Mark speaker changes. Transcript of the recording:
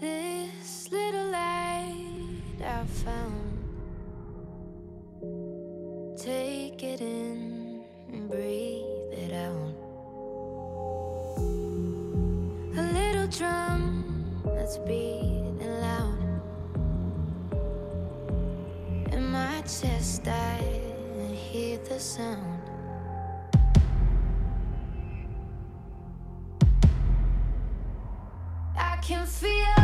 Speaker 1: This little light I found. Take it in and breathe it out. A little drum that's beating loud. In my chest, I hear the sound. I can feel.